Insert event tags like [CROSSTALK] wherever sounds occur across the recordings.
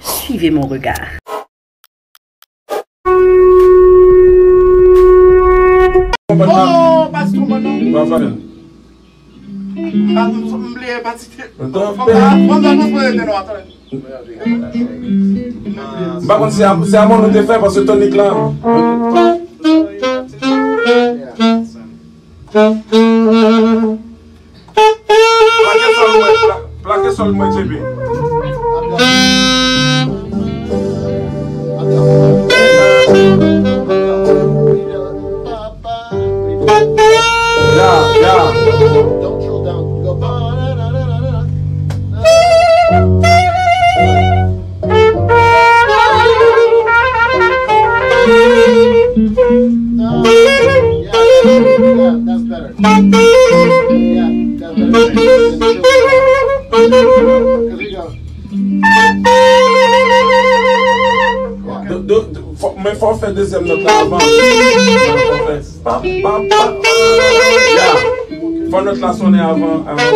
Suivez mon regard. Oh, sou manan. Mwa fane? An, sou mble patite. Mwen mwen mwen den watan. Bakon se amon nou te fè pa se tonik la. Plake sol mwen chebe. Ate amon. Mwen fò fè dezem not la avan. Pa, pa, pa. Ya. Fò not la sonè avan. Avan.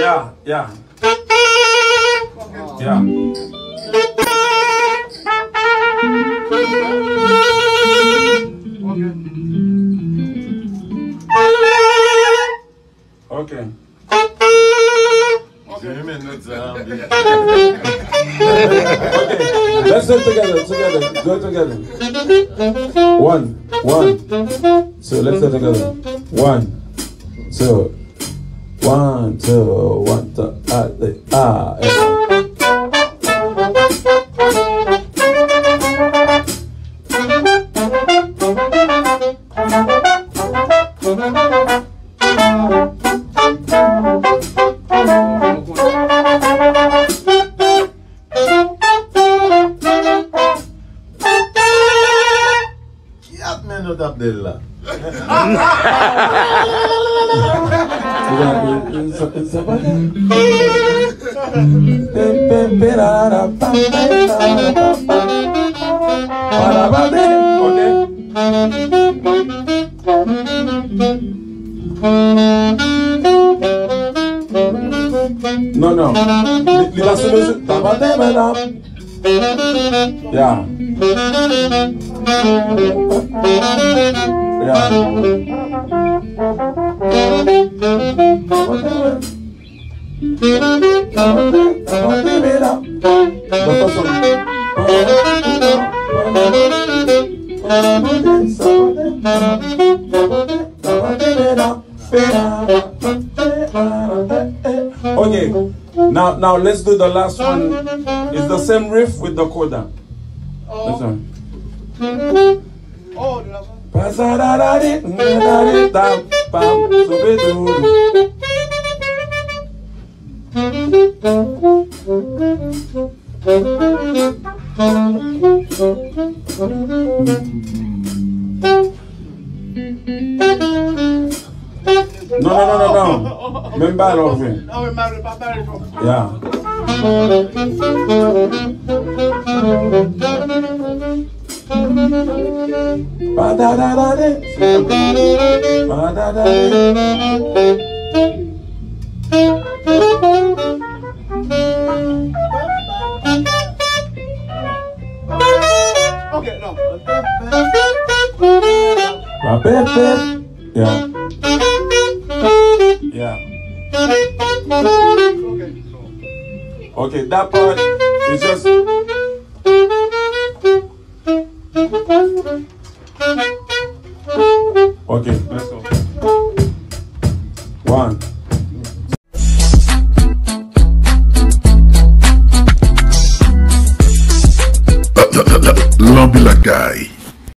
야, 야. 야. 오케이. 오케이. 재밌는 장비. [LAUGHS] Let's do it together. Together. Do it together. One. One. So let's do it together. One. Two. One, two, one, two, ah, ah. Non, non. Yeah. Yeah. Okay, now now let's do the last one. It's the same riff with the coda. Oh, Pasararari, nanari, tam, pam, sobe duru. No, no, no, no, no. Men bad of me. No, men bad of me. Yeah. Ba-da-da-da-di. Ba-da-da-di. Ok, non. Yeah. Yeah. Ok. Okay, that part is just. Lambi Lakay.